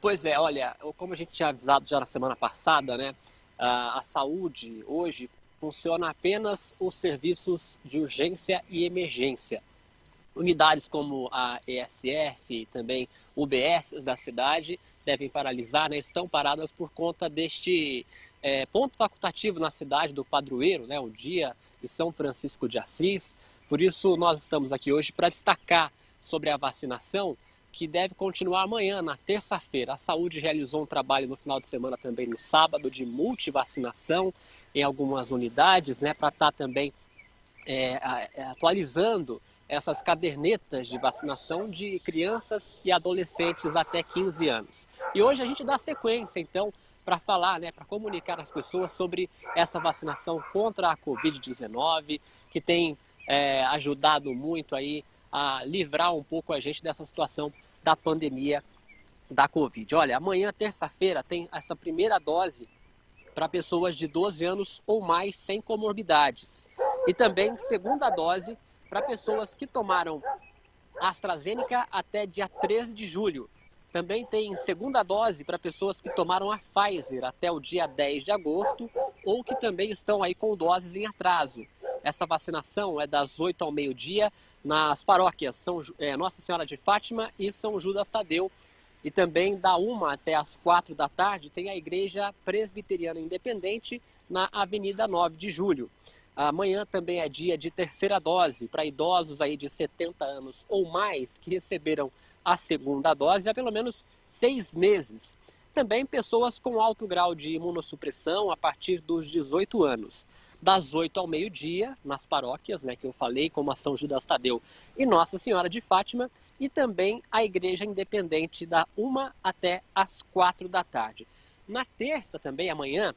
Pois é, olha, como a gente tinha avisado já na semana passada, né, a saúde hoje funciona apenas os serviços de urgência e emergência. Unidades como a ESF e também UBS da cidade devem paralisar, né, estão paradas por conta deste é, ponto facultativo na cidade do padroeiro, né, o dia de São Francisco de Assis. Por isso, nós estamos aqui hoje para destacar sobre a vacinação que deve continuar amanhã, na terça-feira. A saúde realizou um trabalho no final de semana também no sábado de multivacinação em algumas unidades, né, para estar tá também é, é, atualizando essas cadernetas de vacinação de crianças e adolescentes até 15 anos. E hoje a gente dá sequência, então, para falar, né, para comunicar às pessoas sobre essa vacinação contra a Covid-19, que tem é, ajudado muito aí a livrar um pouco a gente dessa situação da pandemia da Covid. Olha, amanhã, terça-feira, tem essa primeira dose para pessoas de 12 anos ou mais sem comorbidades. E também segunda dose para pessoas que tomaram AstraZeneca até dia 13 de julho. Também tem segunda dose para pessoas que tomaram a Pfizer até o dia 10 de agosto ou que também estão aí com doses em atraso. Essa vacinação é das 8 ao meio-dia nas paróquias São, é, Nossa Senhora de Fátima e São Judas Tadeu. E também da 1 até as 4 da tarde tem a Igreja Presbiteriana Independente na Avenida 9 de Julho. Amanhã também é dia de terceira dose para idosos aí de 70 anos ou mais que receberam a segunda dose há pelo menos seis meses. Também pessoas com alto grau de imunossupressão a partir dos 18 anos. Das 8 ao meio-dia, nas paróquias, né, que eu falei, como a São Judas Tadeu e Nossa Senhora de Fátima, e também a Igreja Independente da 1 até as 4 da tarde. Na terça também, amanhã,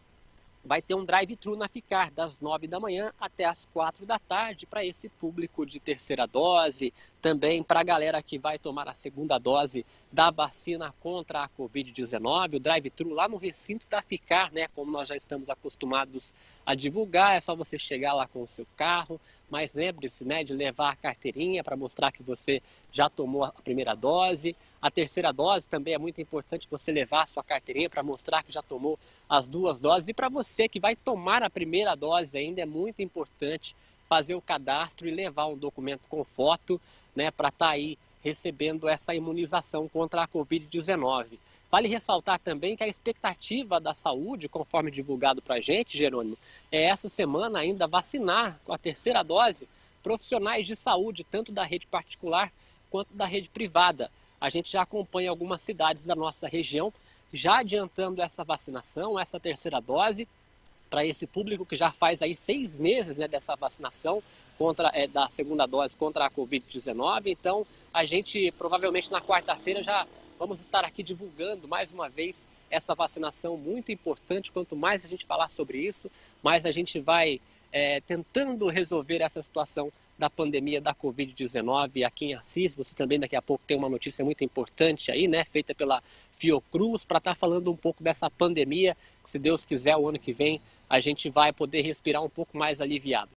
vai ter um drive-thru na Ficar, das 9 da manhã até as 4 da tarde, para esse público de terceira dose, também para a galera que vai tomar a segunda dose da vacina contra a Covid-19. O drive-thru lá no recinto da Ficar, né, como nós já estamos acostumados a divulgar, é só você chegar lá com o seu carro, mas lembre-se né, de levar a carteirinha para mostrar que você já tomou a primeira dose. A terceira dose também é muito importante você levar a sua carteirinha para mostrar que já tomou as duas doses. E para você que vai tomar a primeira dose ainda é muito importante fazer o cadastro e levar um documento com foto né, para estar tá aí recebendo essa imunização contra a Covid-19. Vale ressaltar também que a expectativa da saúde, conforme divulgado para a gente, Jerônimo, é essa semana ainda vacinar com a terceira dose profissionais de saúde, tanto da rede particular quanto da rede privada. A gente já acompanha algumas cidades da nossa região já adiantando essa vacinação, essa terceira dose, para esse público que já faz aí seis meses né, dessa vacinação contra é, da segunda dose contra a Covid-19. Então, a gente provavelmente na quarta-feira já Vamos estar aqui divulgando mais uma vez essa vacinação muito importante. Quanto mais a gente falar sobre isso, mais a gente vai é, tentando resolver essa situação da pandemia da Covid-19 aqui em Assis. Você também daqui a pouco tem uma notícia muito importante aí, né, feita pela Fiocruz, para estar tá falando um pouco dessa pandemia, que se Deus quiser, o ano que vem a gente vai poder respirar um pouco mais aliviado.